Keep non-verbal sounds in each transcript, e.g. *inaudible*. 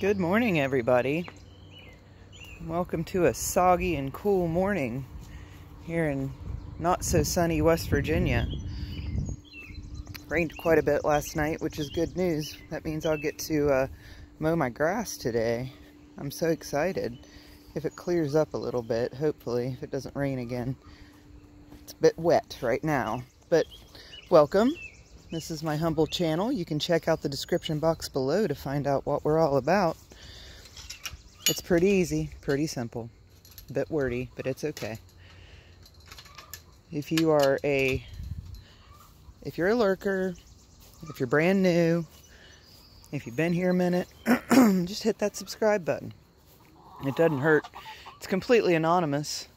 Good morning, everybody. Welcome to a soggy and cool morning here in not so sunny West Virginia. Rained quite a bit last night, which is good news. That means I'll get to uh, mow my grass today. I'm so excited. If it clears up a little bit, hopefully, if it doesn't rain again. It's a bit wet right now, but welcome. This is my humble channel. You can check out the description box below to find out what we're all about. It's pretty easy, pretty simple. A bit wordy, but it's okay. If you are a if you're a lurker, if you're brand new, if you've been here a minute, *clears throat* just hit that subscribe button. It doesn't hurt. It's completely anonymous.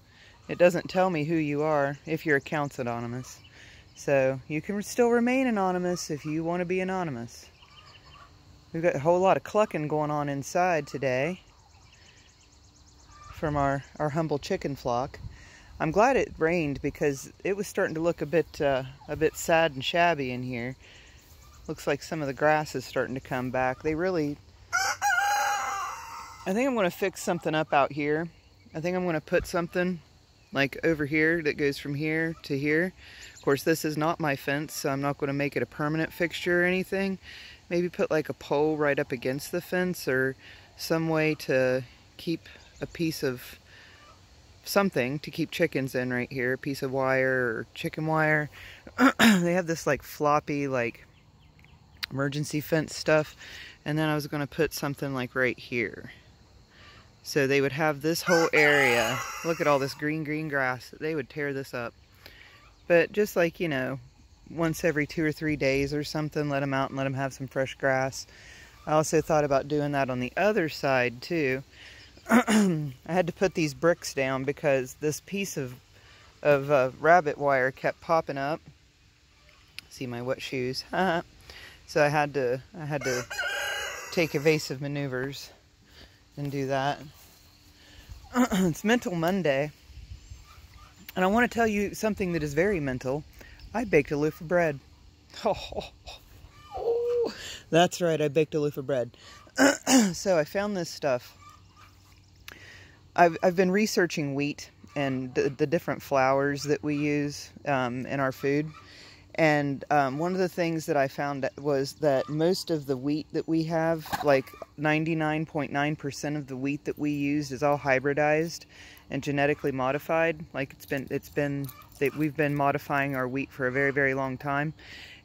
It doesn't tell me who you are if your account's anonymous. So you can still remain anonymous if you want to be anonymous. We've got a whole lot of clucking going on inside today from our, our humble chicken flock. I'm glad it rained because it was starting to look a bit uh, a bit sad and shabby in here. Looks like some of the grass is starting to come back. They really... I think I'm going to fix something up out here. I think I'm going to put something like over here that goes from here to here. Of course, this is not my fence, so I'm not going to make it a permanent fixture or anything. Maybe put like a pole right up against the fence or some way to keep a piece of something to keep chickens in right here. A piece of wire or chicken wire. *clears throat* they have this like floppy like emergency fence stuff. And then I was going to put something like right here. So they would have this whole area. Look at all this green, green grass. They would tear this up. But just like, you know, once every two or three days or something, let them out and let them have some fresh grass. I also thought about doing that on the other side too. *clears throat* I had to put these bricks down because this piece of of uh, rabbit wire kept popping up. See my wet shoes. *laughs* so I had to I had to take evasive maneuvers and do that. *clears throat* it's Mental Monday. And I want to tell you something that is very mental. I baked a loaf of bread. Oh, *laughs* oh, that's right, I baked a loaf of bread. *clears throat* so I found this stuff. I've, I've been researching wheat and the, the different flours that we use um, in our food. And um, one of the things that I found was that most of the wheat that we have, like 99.9% of the wheat that we use is all hybridized and genetically modified. Like it's been, it's been, that we've been modifying our wheat for a very, very long time.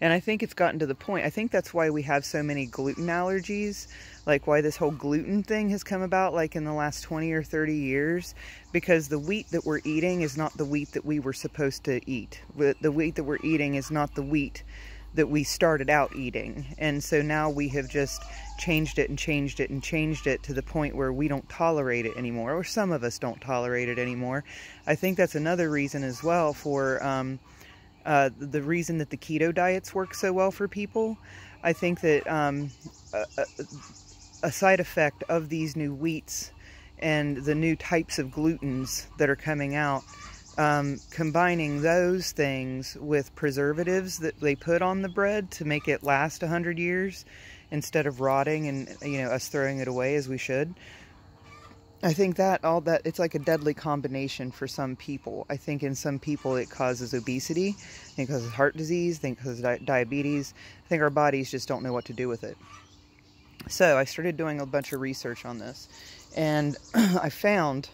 And I think it's gotten to the point, I think that's why we have so many gluten allergies, like why this whole gluten thing has come about like in the last 20 or 30 years, because the wheat that we're eating is not the wheat that we were supposed to eat. The wheat that we're eating is not the wheat that we started out eating. And so now we have just changed it and changed it and changed it to the point where we don't tolerate it anymore, or some of us don't tolerate it anymore. I think that's another reason as well for um, uh, the reason that the keto diets work so well for people. I think that um, a, a, side effect of these new wheats and the new types of glutens that are coming out, um, combining those things with preservatives that they put on the bread to make it last 100 years instead of rotting and, you know, us throwing it away as we should. I think that all that it's like a deadly combination for some people. I think in some people it causes obesity, it causes heart disease, it causes di diabetes. I think our bodies just don't know what to do with it. So I started doing a bunch of research on this, and *clears throat* I found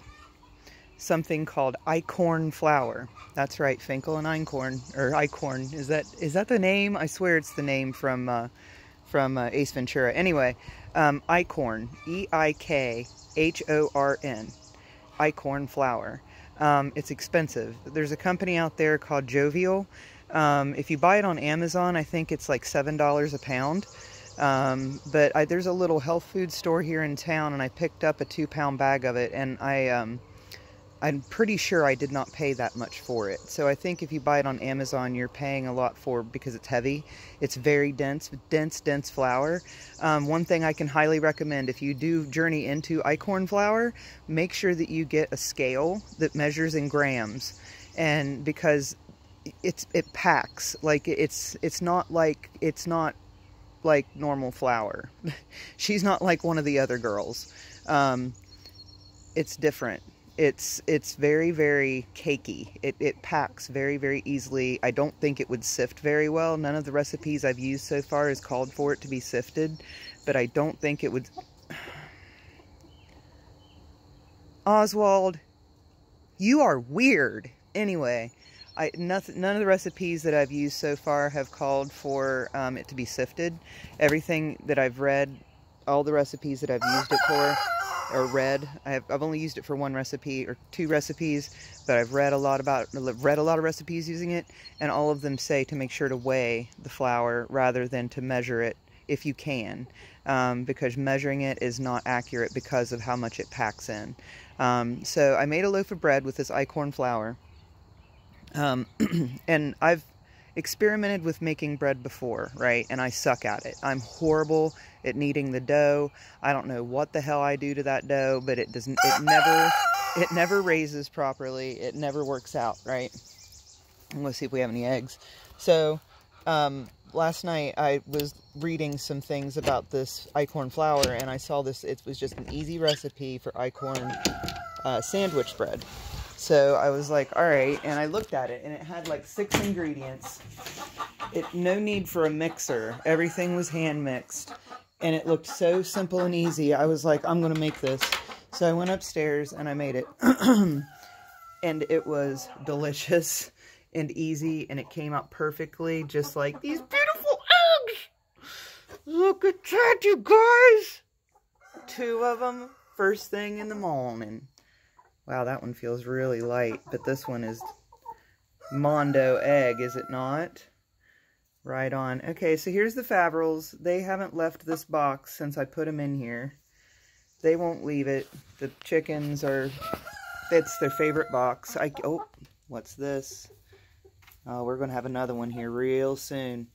something called Eichorn flour. That's right, Finkel and Einkorn or Eichorn. Is that is that the name? I swear it's the name from uh, from uh, Ace Ventura. Anyway, um, Eichorn, E-I-K H-O-R-N, Eichorn flour. Um, it's expensive. There's a company out there called Jovial. Um, if you buy it on Amazon, I think it's like $7 a pound. Um, but I, there's a little health food store here in town, and I picked up a two pound bag of it, and I um, I'm pretty sure I did not pay that much for it. So I think if you buy it on Amazon, you're paying a lot for because it's heavy. It's very dense, dense, dense flour. Um, one thing I can highly recommend if you do journey into Eichorn flour, make sure that you get a scale that measures in grams. And because it's it packs like it's it's not like it's not like normal flour. *laughs* She's not like one of the other girls. Um, it's different. It's it's very very cakey. It it packs very very easily. I don't think it would sift very well. None of the recipes I've used so far has called for it to be sifted, but I don't think it would. *sighs* Oswald, you are weird. Anyway, I nothing, none of the recipes that I've used so far have called for um, it to be sifted. Everything that I've read, all the recipes that I've used it for, or read. I've, I've only used it for one recipe or two recipes, but I've read a lot about read a lot of recipes using it, and all of them say to make sure to weigh the flour rather than to measure it if you can, um, because measuring it is not accurate because of how much it packs in. Um, so I made a loaf of bread with this Eichorn flour. Um, *clears throat* and I've experimented with making bread before, right? And I suck at it. I'm horrible at kneading the dough. I don't know what the hell I do to that dough, but it doesn't, it never, it never raises properly. It never works out, right? Let's see if we have any eggs. So, um, last night I was reading some things about this Eichorn flour and I saw this, it was just an easy recipe for Eichorn uh, sandwich bread. So I was like, all right, and I looked at it and it had like six ingredients. It no need for a mixer. Everything was hand mixed and it looked so simple and easy. I was like, I'm going to make this. So I went upstairs and I made it. *clears throat* and it was delicious *laughs* and easy and it came out perfectly just like these beautiful eggs. Look at that, you guys. Two of them first thing in the morning. Wow, that one feels really light, but this one is Mondo egg, is it not? Right on. Okay, so here's the Favrils. They haven't left this box since I put them in here. They won't leave it. The chickens are, it's their favorite box. I, oh, what's this? Oh, we're going to have another one here real soon.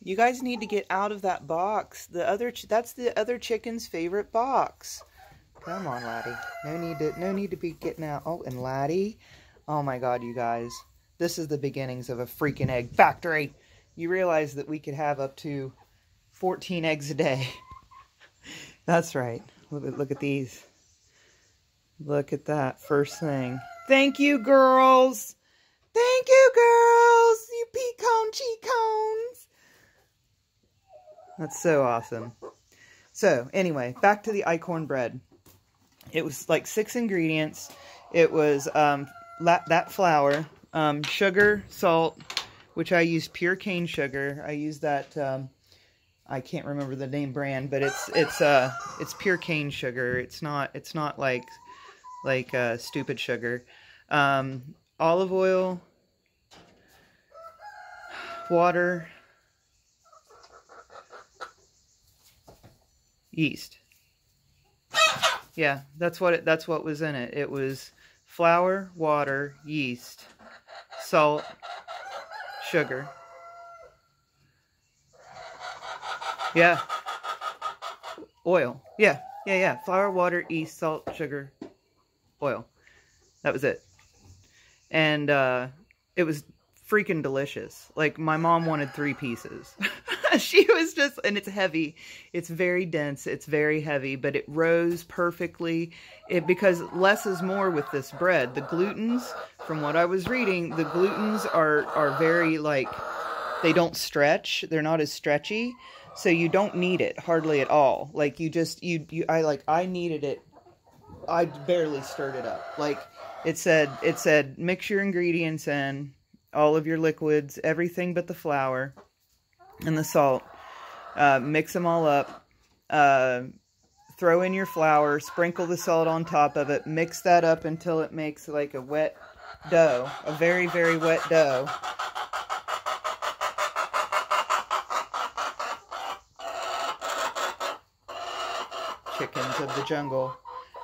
You guys need to get out of that box. The other, that's the other chicken's favorite box. Come on, laddie. No need to, no need to be getting out. Oh, and laddie. Oh my God, you guys. This is the beginnings of a freaking egg factory. You realize that we could have up to 14 eggs a day. *laughs* That's right. Look at, look at these. Look at that first thing. Thank you, girls. Thank you, girls. You pecan cheek cones. That's so awesome. So, anyway, back to the icorn bread. It was like six ingredients. It was um, that flour, um, sugar, salt, which I used pure cane sugar. I used that, um, I can't remember the name brand, but it's it's uh it's pure cane sugar. It's not it's not like like uh, stupid sugar. Um, olive oil, water, yeast. Yeah, that's what it, that's what was in it. It was flour, water, yeast, salt, sugar. Yeah. Oil. Yeah. Yeah, yeah. Flour, water, yeast, salt, sugar, oil. That was it. And uh, it was freaking delicious. Like, my mom wanted three pieces. *laughs* *laughs* she was just, and it's heavy. It's very dense. It's very heavy, but it rose perfectly. It Because less is more with this bread. The glutens, from what I was reading, the glutens are, are very, like, they don't stretch. They're not as stretchy. So you don't need it hardly at all. Like, you just, you, you I, like, I kneaded it. I barely stirred it up. Like, it said, it said, mix your ingredients in all of your liquids, everything but the flour and the salt. Uh, mix them all up. Uh, throw in your flour, sprinkle the salt on top of it, mix that up until it makes like a wet dough, a very, very wet dough. Chickens of the jungle.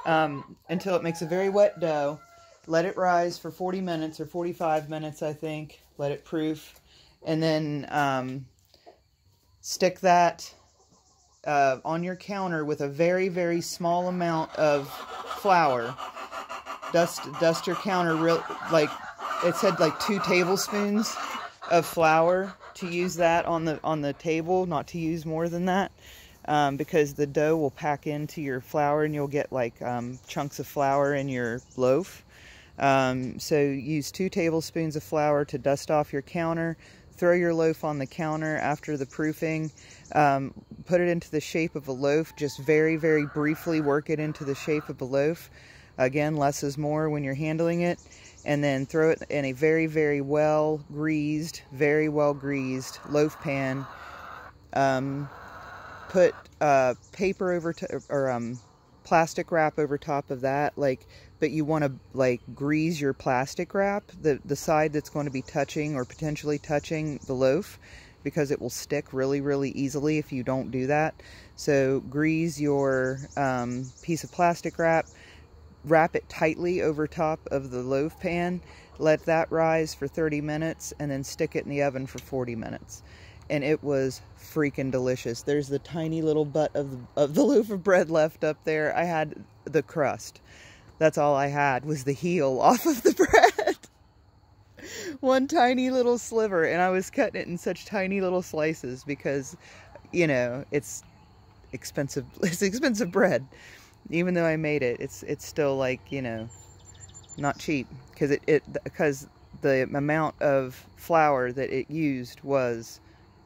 Um, until it makes a very wet dough. Let it rise for 40 minutes or 45 minutes, I think. Let it proof. And then um, stick that uh, on your counter with a very, very small amount of flour. Dust, dust your counter real like it said like two tablespoons of flour to use that on the on the table, not to use more than that, um, because the dough will pack into your flour and you'll get like um, chunks of flour in your loaf. Um, so use two tablespoons of flour to dust off your counter. Throw your loaf on the counter after the proofing. Um, put it into the shape of a loaf. Just very, very briefly work it into the shape of a loaf. Again, less is more when you're handling it. And then throw it in a very, very well greased, very well greased loaf pan. Um, put uh, paper over to, or um, plastic wrap over top of that. Like but you want to like grease your plastic wrap, the, the side that's going to be touching or potentially touching the loaf because it will stick really, really easily if you don't do that. So grease your um, piece of plastic wrap, wrap it tightly over top of the loaf pan, let that rise for 30 minutes, and then stick it in the oven for 40 minutes. And it was freaking delicious. There's the tiny little butt of the, of the *laughs* loaf of bread left up there. I had the crust. That's all I had was the heel *laughs* off of the bread. *laughs* One tiny little sliver. And I was cutting it in such tiny little slices because, you know, it's expensive. It's expensive bread. Even though I made it, it's it's still like, you know, not cheap because it, it because the amount of flour that it used was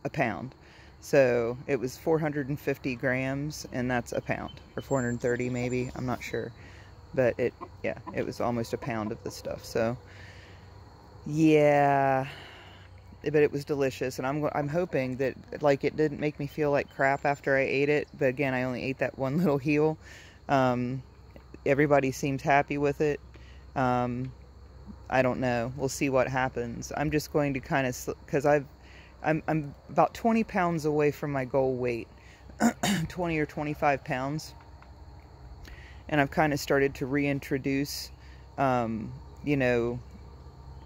a pound. So it was 450 grams, and that's a pound, or 430 maybe, I'm not sure. But it yeah it was almost a pound of the stuff so yeah. But it was delicious and I'm I'm hoping that like it didn't make me feel like crap after I ate it but again I only ate that *laughs* one little heel. Um, everybody seems happy with it. Um, I don't know. We'll see what happens. I'm just going to kind of because I've I'm, I'm about 20 pounds away from my goal weight *clears throat* 20 or 25 pounds and I've kind of started to reintroduce, um, you know,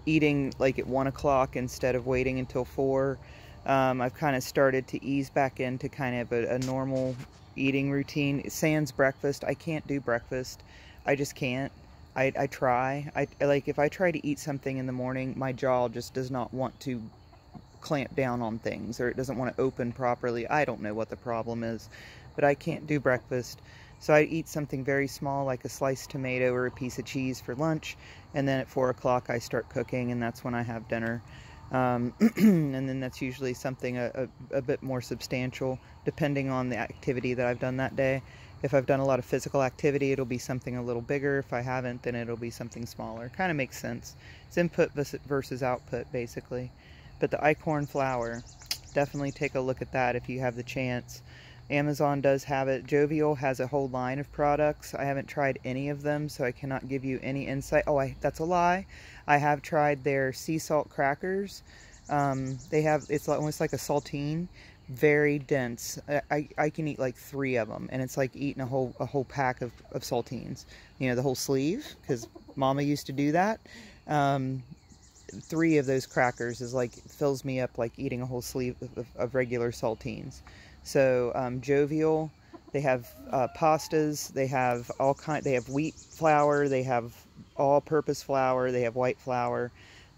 eating like at one o'clock instead of waiting until four. Um, I've kind of started to ease back into kind of a, a normal eating routine. Sans breakfast, I can't do breakfast. I just can't. I, I try. I like if I try to eat something in the morning, my jaw just does not want to clamp down on things or it doesn't want to open properly. I don't know what the problem is, but I can't do breakfast. So I eat something very small like a sliced tomato or a piece of cheese for lunch. And then at 4 o'clock I start cooking and that's when I have dinner. Um, *clears throat* and then that's usually something a, a, a, bit more substantial depending on the activity that I've done that day. If I've done a lot of physical activity, it'll be something a little bigger. If I haven't, then it'll be something smaller. Kind of makes sense. It's input versus output, basically. But the Eichhorn flour, definitely take a look at that if you have the chance. Amazon does have it. Jovial has a whole line of products. I haven't tried any of them, so I cannot give you any insight. Oh, I, that's a lie. I have tried their sea salt crackers. Um, they have, it's almost like a saltine, very dense. I, I can eat like three of them, and it's like eating a whole a whole pack of, of saltines. You know, the whole sleeve, because Mama used to do that. Um, three of those crackers is like, fills me up like eating a whole sleeve of, of regular saltines. So um, Jovial, they have uh, pastas, they have all kind, they have wheat flour, they have all-purpose flour, they have white flour.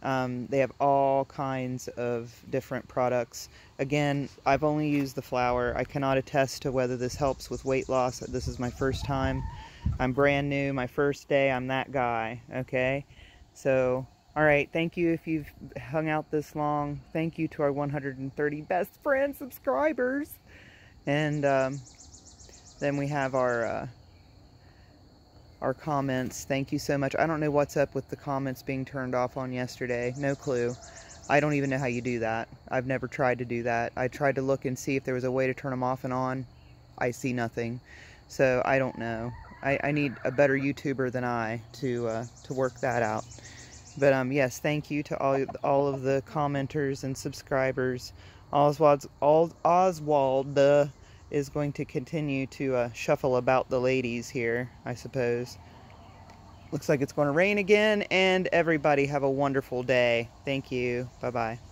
Um, they have all kinds of different products. Again, I've only used the flour. I cannot attest to whether this helps with weight loss. This is my first time. I'm brand new. My first day. I'm that guy. Okay? So, all right. Thank you if you've hung out this long. Thank you to our 130 best friend subscribers. And um, then we have our uh, our comments. Thank you so much. I don't know what's up with the comments being turned off on yesterday. No clue. I don't even know how you do that. I've never tried to do that. I tried to look and see if there was a way to turn them off and on. I see nothing. So I don't know. I, I need a better YouTuber than I to uh, to work that out. But um, yes, thank you to all all of the commenters and subscribers. Oswald's, Oswald uh, is going to continue to uh, shuffle about the ladies here, I suppose. Looks like it's going to rain again, and everybody have a wonderful day. Thank you. Bye-bye.